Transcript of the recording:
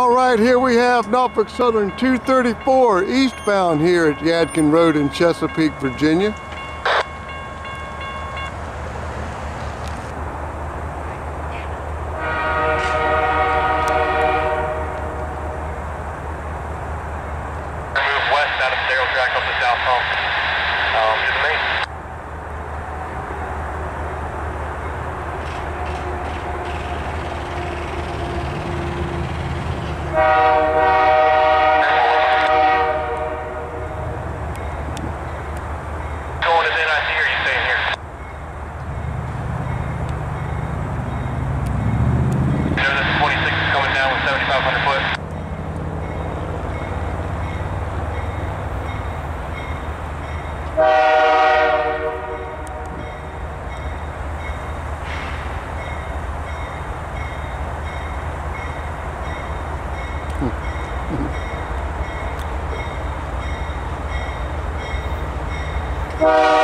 All right, here we have Norfolk Southern 234 eastbound here at Yadkin Road in Chesapeake, Virginia. West out of to South Home. Whoa!